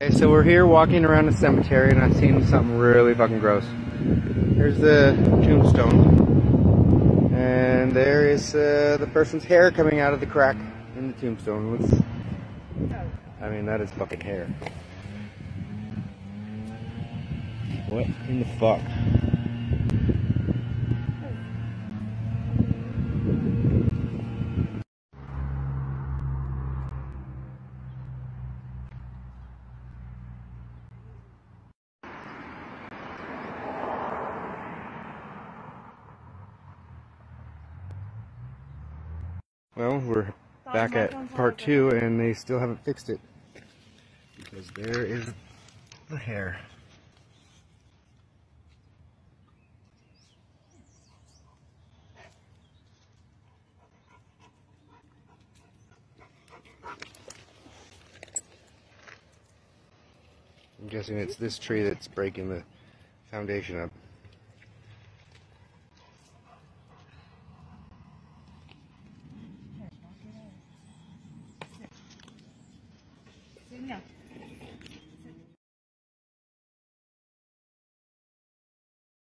Okay, so we're here walking around the cemetery and I've seen something really fucking gross. Here's the tombstone. And there is uh, the person's hair coming out of the crack in the tombstone. I mean, that is fucking hair. What in the fuck? Well, we're back at part two and they still haven't fixed it. Because there is the hair. I'm guessing it's this tree that's breaking the foundation up. 呀。